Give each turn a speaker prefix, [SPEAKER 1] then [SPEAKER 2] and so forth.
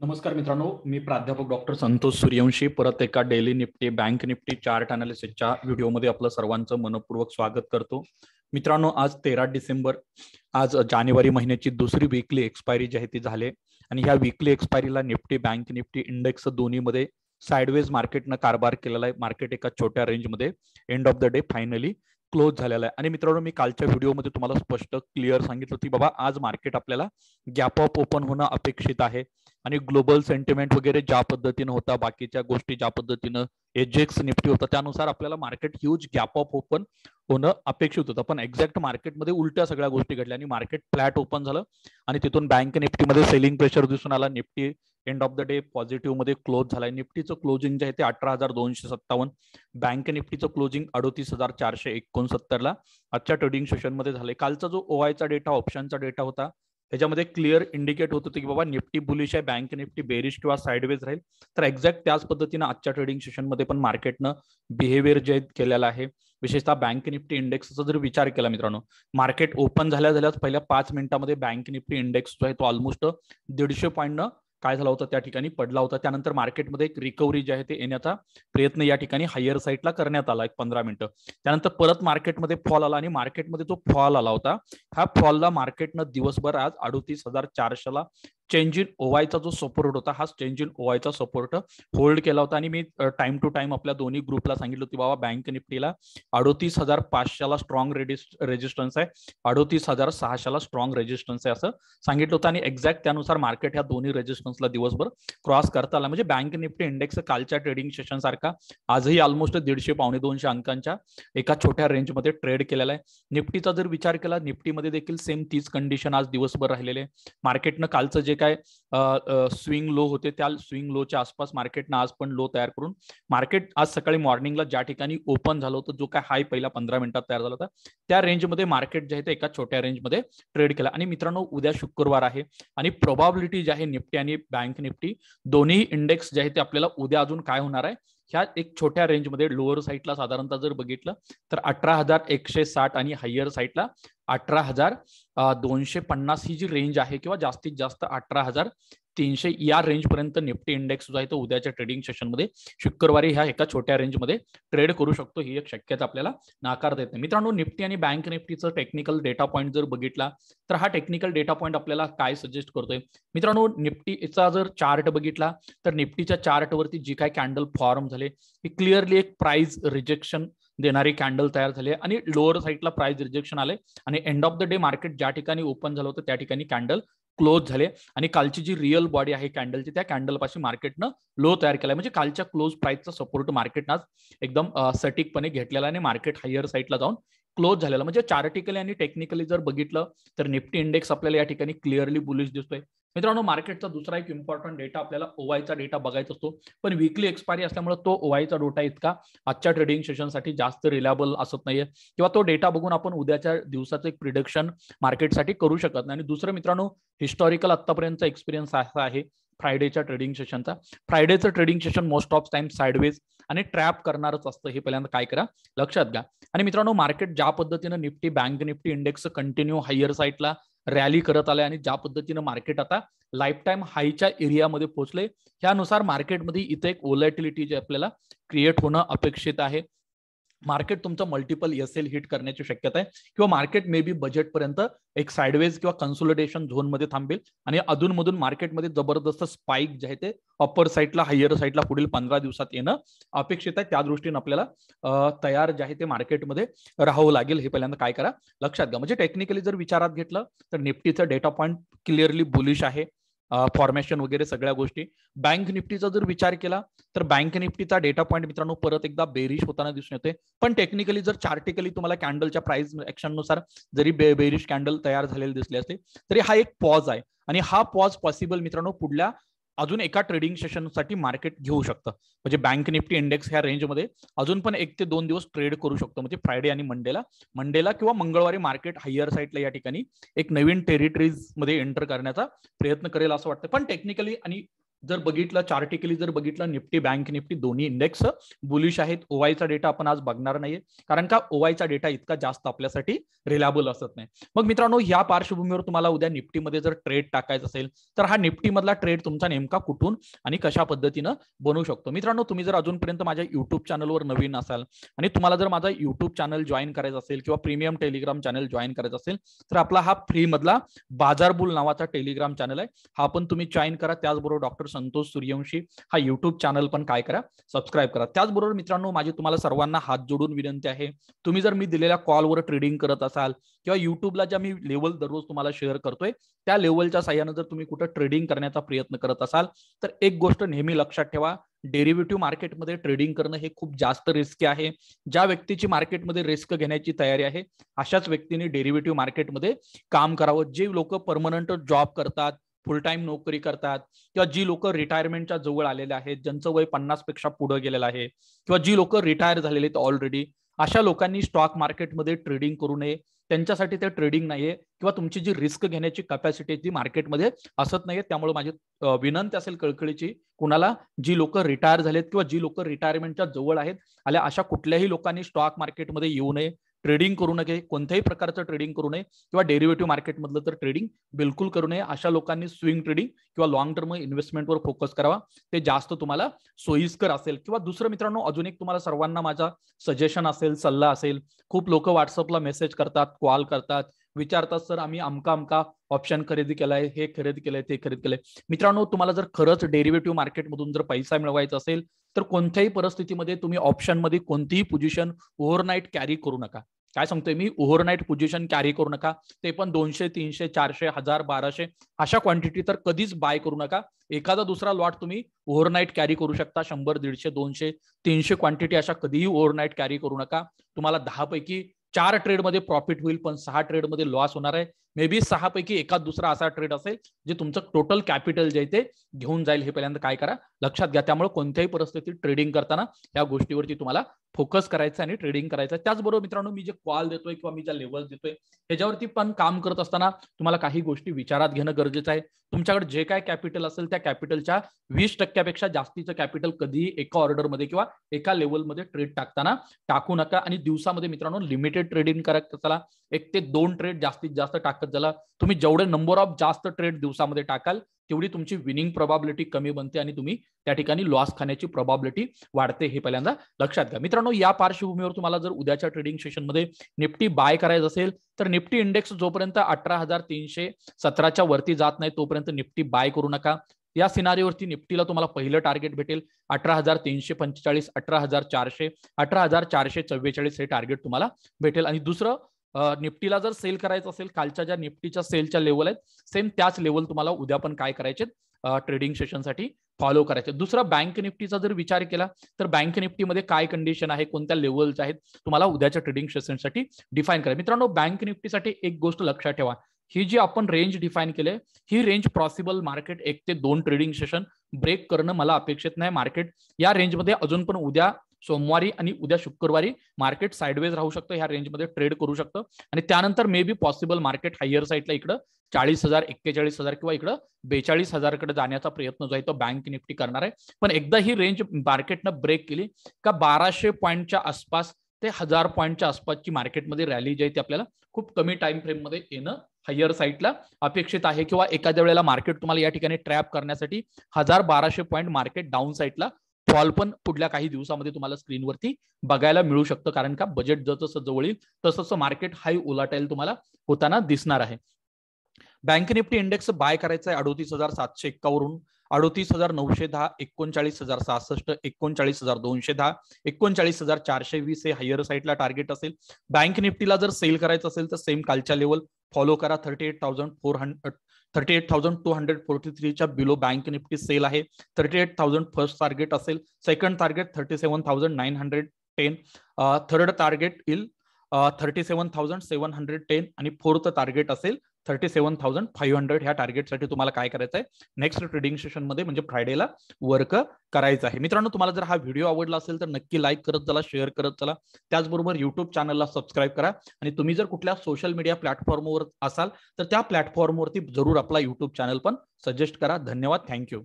[SPEAKER 1] नमस्कार मित्रांनो मी प्राध्यापक डॉक्टर संतोष सूर्यवंशी परत एका daily Nifty bank Nifty chart अनालिसिसच्या व्हिडिओमध्ये आपलं सर्वांचं मनपूर्वक स्वागत करतो. मित्रांनो आज तेरा डिसेंबर आज जानेवारी महिन्याची दुसरी वीकली एक्सपायरी जी आहे ती झाली आणि ह्या वीकली एक्सपायरीला निफ्टी बँक निफ्टी इंडेक्स दोन्हीमध्ये साईडवेज मार्केटनं कारभार केलेला आहे. मार्केट एका छोट्या रेंजमध्ये end of the day finally close झालेला आहे. आणि मित्रांनो मी कालच्या व्हिडिओमध्ये तुम्हाला स्पष्ट क्लिअर सांगितलं की बाबा आज मार्केट आपल्याला गॅप ऑफ ओपन होणं अपेक्षित आहे. आणि ग्लोबल सेंटिमेंट वगैरे ज्या पद्धतीनं होता बाकीच्या गोष्टी ज्या पद्धतीनं एजेक्स निफ्टी होता त्यानुसार आपल्याला market huge gap of open होणं अपेक्षित होतं. पण एक्झॅक्ट मार्केटमध्ये उलट्या सगळ्या गोष्टी घडल्या आणि मार्केट फ्लॅट ओपन झालं. आणि तिथून बँक निफ्टीमध्ये सेलिंग प्रेशर दिसून आला. Nifty end of the day पॉझिटिव्हमध्ये close झालाय. निफ्टीचं क्लोजिंग जे आहे ते अठरा हजार दोनशे सत्तावन्न. बँक निफ्टीचं क्लोजिंग अडोतीस हजार चारशे एकोणसत्तरला आजच्या ट्रेडिंग सेशनमध्ये झाले कालचा जो ओआयचा डेटा ऑप्शनचा डेटा होता त्याच्यामध्ये क्लिअर इंडिकेट होत होतं की बाबा निफ्टी बुलिश आहे बँक निफ्टी बेरिश किंवा साईडवेज राहील. तर एक्झॅक्ट त्याच पद्धतीनं आजच्या ट्रेडिंग सेशनमध्ये पण मार्केटनं बिहेवियर जे केलेलं आहे विशेषतः बँक निफ्टी इंडेक्सचा जर विचार केला मित्रांनो मार्केट ओपन झाल्या झाल्याच पहिल्या पाच मिनिटांमध्ये बँक निफ्टी इंडेक्स जो आहे तो ऑलमोस्ट दीडशे पॉईंटनं काय झाला होता त्या ठिकाणी? पडला होता. त्यानंतर मार्केटमध्ये एक रिकव्हरी जे आहे ते येण्याचा प्रयत्न या ठिकाणी हायर साईडला करण्यात आला एक पंधरा मिनिटं. त्यानंतर परत मार्केटमध्ये फॉल आला आणि मार्केटमध्ये जो फॉल आला होता ह्या फॉलला मार्केटनं दिवसभर आज अडोतीस हजार चारशेला चेंजिन ओवायचा जो सपोर्ट होता हा चेंजिन ओवायचा सपोर्ट होल्ड केला होता. आणि मी टाइम टू टाइम आपल्या दोन्ही ग्रुपला सांगितलं होती बाबा बँक निफ्टीला अडोतीस हजार पाचशेला स्ट्रॉंग रेजिस्टन्स आहे. अडोतीस हजार सहाशेला स्ट्रॉंग रेजिस्टन्स आहे असं सांगितलं होतं. आणि एक्झॅक्ट त्यानुसार मार्केट ह्या दोन्ही रेजिस्टन्सला दिवसभर क्रॉस करता आला. म्हणजे बँक निफ्टी इंडेक्स कालच्या ट्रेडिंग सेशन सारखा आजही ऑलमोस्ट दीडशे पावणे दोनशे अंकांच्या एका छोट्या रेंजमध्ये ट्रेड केलेला आहे. निफ्टीचा जर विचार केला निफ्टीमध्ये देखील सेम तीच कंडिशन आज दिवसभर राहिलेले मार्केटनं कालचं जे काय स्विंग लो होते त्या स्विंग लोच्या आसपास मार्केटनं आज पण लो तयार करून मार्केट आज सकाळी मॉर्निंगला ज्या ठिकाणी ओपन झालं होतं जो काय हाय पहिला पंधरा मिनिटात तयार झाला होता त्या रेंजमध्ये मार्केट जे आहे ते एका छोट्या रेंजमध्ये ट्रेड केला. आणि मित्रांनो उद्या शुक्रवार आहे आणि प्रोबॅबिलिटी जी आहे निफ्टी आणि बँक निफ्टी दोन्ही इंडेक्स जे आहे ते आपल्याला उद्या अजून काय होणार आहे ह्या एक छोट्या रेंजमध्ये लोअर साईडला साधारणतः जर बघितलं तर अठरा हजार एकशे साठ आणि हायर साईडला अठरा हजार दोनशे पन्नास ही जी रेंज आहे किंवा जास्तीत जास्त अठरा हजार तीनशे या रेंज पर्यंत निफ्टी इंडेक्स जो आहे तो उद्याच्या ट्रेडिंग सेशनमध्ये शुक्रवारी ह्या एका छोट्या रेंजमध्ये ट्रेड करू शकतो. ही एक शक्यता आपल्याला नाकार देत नाही. मित्रांनो निफ्टी आणि बँक निफ्टीचं टेक्निकल डेटा पॉईंट जर बघितला तर हा टेक्निकल डेटा पॉईंट आपल्याला काय सजेस्ट करतोय? मित्रांनो निफ्टीचा जर चार्ट बघितला तर निफ्टीच्या चार्टवरती जी काय कॅन्डल फॉर्म झाले ही क्लिअरली एक प्राइस रिजेक्शन देणारी कॅन्डल तयार झाली आणि लोअर साईडला प्राइस रिजेक्शन आले आणि end of the day market ज्या ठिकाणी ओपन झालं होतं त्या ठिकाणी कॅन्डल क्लोज झाले. आणि कालची जी रिअल बॉडी आहे कॅन्डलची त्या कॅन्डलपाशी मार्केटनं लो तयार केलाय. म्हणजे कालच्या क्लोज प्राइसचा सपोर्ट मार्केटनं आज एकदम सटीकपणे घेतलेला आणि मार्केट हायर साईडला जाऊन क्लोज झालेला. म्हणजे चार्टिकली आणि टेक्निकली जर बघितलं तर निफ्टी इंडेक्स आपल्याला या ठिकाणी क्लिअरली बुलिश दिसतोय. मित्रांनो मार्केटचा दुसरा एक इम्पॉर्टंट डेटा आपल्याला ओवायचा डेटा बघायचा असतो. पण वीकली एक्सपायरी असल्यामुळे तो ओवायचा डेटा इतका आजच्या ट्रेडिंग सेशनसाठी जास्त रिलायबल असत नाहीये. किंवा तो डेटा बघून आपण उद्याच्या दिवसाचं एक प्रिडक्शन मार्केटसाठी करू शकत नाही. आणि दुसरं मित्रांनो हिस्टॉरिकल आतापर्यंतचा एक्सपिरियन्स असा आहे फ्रायडेच्या ट्रेडिंग सेशनचा फ्रायडेचं trading session most of time sideways आणि ट्रॅप करणारच असतं. हे पहिल्यांदा काय करा? लक्षात घ्या. आणि मित्रांनो मार्केट ज्या पद्धतीनं Nifty bank Nifty index continue higher साईडला रॅली करत आले आणि ज्या पद्धतीनं मार्केट आता लाईफ टाईम हायच्या एरियामध्ये पोहोचले ह्यानुसार मार्केटमध्ये इथे एक ओलॅटिलिटी जे आपल्याला क्रिएट होणं अपेक्षित आहे. मार्केट तुमचं मल्टिपल एस एल हिट करण्याची शक्यता आहे. किंवा मार्केट मे बी बजेटपर्यंत एक साईडवेज किंवा कन्सोलिडेशन झोनमध्ये थांबेल. आणि अधूनमधून मार्केटमध्ये जबरदस्त स्पाईक जे आहे ते अप्पर साईडला हायर साईडला पुढील पंधरा दिवसात येणं अपेक्षित आहे. त्या दृष्टीने आपल्याला तयार जे आहे ते मार्केटमध्ये राहावं लागेल. हे पहिल्यांदा काय करा? लक्षात घ्या. म्हणजे टेक्निकली जर विचारात घेतलं तर निफ्टीचं डेटा पॉईंट क्लिअरली बुलिश आहे. फॉर्मेशन वगैरे सगळ्या गोष्टी. बँक निफ्टीचा जर विचार केला तर बँक निफ्टीचा डेटा पॉईंट मित्रांनो परत एकदा बेरिश होताना दिसून येते पण टेक्निकली जर चार्टिकली तुम्हाला कॅन्डलच्या प्राइसनुसार जरी बे बेरिश कॅन्डल तयार झालेले दिसले असते तरी हा एक पॉज आहे. आणि हा पॉज पॉसिबल मित्रांनो पुढल्या अजून एका ट्रेडिंग सेशनसाठी मार्केट घेऊ शकतं. म्हणजे बँक निफ्टी इंडेक्स ह्या रेंजमध्ये अजून पण एक ते दोन दिवस ट्रेड करू शकतो. म्हणजे फ्रायडे आणि मंडेला मंडेला किंवा मंगळवारी मार्केट हायर साईडला या ठिकाणी एक नवीन टेरिटरीजमध्ये एंटर करण्याचा प्रयत्न करेल असं वाटतं. पण टेक्निकली आणि जर बघितलं चार्टिकली जर बघितलं निफ्टी बँक निफ्टी दोन्ही इंडेक्स बुलिश आहेत. ओवायचा डेटा आपण आज बघणार नाहीये. कारण का ओवायचा डेटा इतका जास्त आपल्यासाठी रिलायबल असत नाही. मग मित्रांनो या पार्श्वभूमीवर तुम्हाला उद्या निफ्टीमध्ये जर ट्रेड टाकायचा असेल तर हा निफ्टी मधला ट्रेड तुमचा नेमका कुठून आणि कशा पद्धतीनं बनवू शकतो? मित्रांनो तुम्ही जर अजूनपर्यंत माझ्या युट्यूब चॅनलवर नवीन असाल आणि तुम्हाला जर माझा युट्यूब चॅनल जॉईन करायचा असेल किंवा प्रीमियम टेलिग्राम चॅनल जॉईन करायचा असेल तर आपला हा फ्रीमधला बाजारबुल नावाचा टेलिग्राम चॅनल आहे. हा पण तुम्ही जॉईन करा. त्याचबरोबर डॉक्टर संतोष सूर्यवंशी. हा युट्यूब चॅनल पण काय करा सबस्क्राईब करा. त्याचबरोबर मित्रांनो माझी तुम्हाला सर्वांना हात जोडून विनंती आहे तुम्ही जर मी दिलेल्या कॉलवर ट्रेडिंग करत असाल किंवा युट्यूबला ज्या मी लेवल दररोज तुम्हाला शेअर करतोय त्या लेवलच्या साह्यानं जर तुम्ही कुठं ट्रेडिंग करण्याचा प्रयत्न करत असाल तर एक गोष्ट नेहमी लक्षात ठेवा डेरिव्हेटिव्ह मार्केटमध्ये ट्रेडिंग करणं हे खूप जास्त रिस्की आहे. ज्या व्यक्तीची मार्केटमध्ये रिस्क घेण्याची तयारी आहे अशाच व्यक्तीने डेरिव्हेटिव्ह मार्केटमध्ये काम करावं. जे लोक परमनंट जॉब करतात फुल टाइम नोकरी करतात किंवा जी लोक रिटायरमेंटच्या जवळ आलेले आहेत ज्यांचं वय पन्नासपेक्षा पुढे गेलेलं आहे किंवा जी लोक रिटायर झालेले आहेत ऑलरेडी अशा लोकांनी स्टॉक मार्केटमध्ये ट्रेडिंग करू नये. त्यांच्यासाठी ते ट्रेडिंग नाहीये किंवा तुमची जी रिस्क घेण्याची कॅपॅसिटी ती मार्केटमध्ये असत नाहीये त्यामुळे माझी विनंती असेल कळकळीची कुणाला जी लोक रिटायर झालेत किंवा जी लोक रिटायरमेंटच्या जवळ आहेत आल्या अशा कुठल्याही लोकांनी स्टॉक मार्केटमध्ये येऊ नये. ट्रेडिंग करू नये कोणत्याही प्रकारचं ट्रेडिंग करू नये किंवा डेरिव्हेटिव्ह मार्केटमधलं तर ट्रेडिंग बिलकुल करू नये. अशा लोकांनी स्विंग ट्रेडिंग किंवा लॉंग टर्म इन्व्हेस्टमेंटवर फोकस करावा. ते जास्त तुम्हाला सोयीस्कर असेल. किंवा दुसरं मित्रांनो अजून एक तुम्हाला सर्वांना माझा सजेशन असेल सल्ला असेल. खूप लोक व्हॉट्सअपला मेसेज करतात कॉल करतात. विचारतात सर आम्ही अमका अमका ऑप्शन खरेदी केलाय हे खरेदी केलंय ते खरेदी केलंय. मित्रांनो तुम्हाला जर खरंच डेरिव्हेटिव्ह मार्केटमधून जर पैसा मिळवायचा असेल तर कोणत्याही परिस्थितीमध्ये तुम्ही ऑप्शनमध्ये कोणतीही पोझिशन ओव्हरनाईट कॅरी करू नका. काय सांगतोय मी? ओव्हरनाईट पोझिशन कॅरी करू नका. ते पण दोनशे तीनशे चारशे हजार बाराशे अशा क्वांटिटी तर कधीच बाय करू नका. एखादा दुसरा लॉट तुम्ही ओव्हरनाईट कॅरी करू शकता. शंभर दीडशे दोनशे तीनशे क्वांटिटी अशा कधीही ओव्हरनाईट कॅरी करू नका. तुम्हाला दहा पैकी चार ट्रेडमध्ये प्रॉफिट होईल पण सहा ट्रेडमध्ये लॉस होणार आहे. मे बी सहा पैकी एका दुसरा असा ट्रेड असेल जे तुमचं टोटल कॅपिटल जे ते घेऊन जाईल हे पहिल्यांदा काय करा. लक्षात घ्या त्यामुळे कोणत्याही परिस्थितीत ट्रेडिंग करताना या गोष्टीवरती तुम्हाला फोकस करायचं आणि ट्रेडिंग करायचं. त्याचबरोबर मित्रांनो मी जे कॉल देतोय किंवा मी ज्या लेवल देतोय ह्याच्यावरती पण काम करत असताना तुम्हाला काही गोष्टी विचारात घेणं गरजेचं आहे. तुमच्याकडे जे काय कॅपिटल असेल त्या कॅपिटलच्या वीस टक्क्यापेक्षा जास्तीचं कॅपिटल कधीही एका ऑर्डरमध्ये किंवा एका लेवलमध्ये ट्रेड टाकताना टाकू नका. आणि दिवसामध्ये मित्रांनो लिमिटेड ट्रेडिंग करत चला एक ते दोन ट्रेड जास्तीत जास्त टाकत झाला तुम्ही जेवढे नंबर ऑफ जास्त ट्रेड दिवसामध्ये टाकाल तेवढी तुमची विनिंग प्रॉबॅबिलिटी कमी बनते आणि तुम्ही त्या ठिकाणी लॉस खाण्याची प्रॉबॅबिलिटी वाढते हे पहिल्यांदा लक्षात घ्या. मित्रांनो या पार्श्वभूमीवर तुम्हाला जर उद्याच्या ट्रेडिंग सेशनमध्ये निफ्टी बाय करायचं असेल तर निफ्टी इंडेक्स जोपर्यंत अठरा हजार तीनशे सतराच्या वरती जात नाही तोपर्यंत निफ्टी बाय करू नका. या सिनारीवरती निफ्टीला तुम्हाला पहिलं टार्गेट भेटेल. अठरा हजार तीनशे पंचेचाळीस अठरा हजार चारशे अठरा हजार चारशे चव्वेचाळीस हे टार्गेट तुम्हाला भेटेल. आणि दुसरं निफ्टीला जर सेल करायचं असेल कालच्या ज्या निफ्टीच्या सेलच्या लेवल आहेत सेम त्याच लेवल तुम्हाला उद्या पण काय करायचे ट्रेडिंग सेशनसाठी फॉलो करायचे दुसरा बँक निफ्टीचा जर विचार केला तर बँक निफ्टीमध्ये काय कंडिशन आहे? कोणत्या लेवलच्या आहेत? तुम्हाला उद्याच्या ट्रेडिंग सेशनसाठी डिफाईन करा मित्रांनो बँक निफ्टीसाठी एक गोष्ट लक्षात ठेवा. ही जी आपण रेंज डिफाईन केले ही रेंज पॉसिबल मार्केट एक ते दोन ट्रेडिंग सेशन ब्रेक करणं मला अपेक्षित नाही. मार्केट या रेंजमध्ये अजून पण उद्या सोमवारी आणि उद्या शुक्रवारी मार्केट साईडवेज राहू शकतं ह्या रेंजमध्ये ट्रेड करू शकतं. आणि त्यानंतर may be possible market higher साईडला इकडं चाळीस हजार एक्केचाळीस हजार किंवा इकडं बेचाळीस हजारकडे जाण्याचा प्रयत्न जो आहे तो बँक निफ्टी करणार आहे. पण एकदा ही रेंज मार्केटनं ब्रेक केली का बाराशे पॉईंटच्या आसपास ते हजार पॉईंटच्या आसपासची मार्केटमध्ये रॅली जी आहे ती आपल्याला खूप कमी टाइम फ्रेममध्ये येणं हायर साईडला अपेक्षित आहे. किंवा एखाद्या वेळेला मार्केट तुम्हाला या ठिकाणी ट्रॅप करण्यासाठी हजार बाराशे पॉईंट मार्केट डाऊन साईडला फॉल पण पुढल्या काही दिवसामध्ये तुम्हाला स्क्रीनवरती बघायला मिळू शकतं. कारण का बजेट जसं जवळ येईल तसं मार्केट हाय ओलाटाईल तुम्हाला होताना दिसणार आहे. बँक निफ्टी इंडेक्स बाय करायचं आहे अडोतीस हजार सातशे एक्कावरून अडोतीस हजार नऊशे दहा एकोणचाळीस हजार सहासष्ट एकोणचाळीस हजार दोनशे दहा एकोणचाळीस हजार चारशे वीस हे हायर साईडला टार्गेट असेल. बँक निफ्टीला जर सेल करायचं असेल तर सेम कालच्या लेवल फॉलो करा. Thirty eight thousand four hundred thirty eight thousand two hundred forty थ्रीच्या below bank Nifty sell आहे. Thirty eight thousand first target असेल. Second target thirty seven thousand nine hundred ten third target इल thirty seven thousand seven hundred ten आणि fourth target असेल thirty seven thousand five hundred ह्या टार्गेटसाठी तुम्हाला काय करायचं आहे नेक्स्ट ट्रेडिंग सेशनमध्ये म्हणजे फ्रायडेला वर्क करायचं आहे. मित्रांनो तुम्हाला जर हा व्हिडिओ आवडला असेल तर नक्की लाईक करत चला शेअर करत चला. त्याचबरोबर युट्यूब चॅनलला सबस्क्राईब करा. आणि तुम्ही जर कुठल्या सोशल मीडिया प्लॅटफॉर्मवर असाल तर त्या प्लॅटफॉर्मवरती जरूर आपला युट्यूब चॅनल पण सजेस्ट करा. धन्यवाद. थँक्यू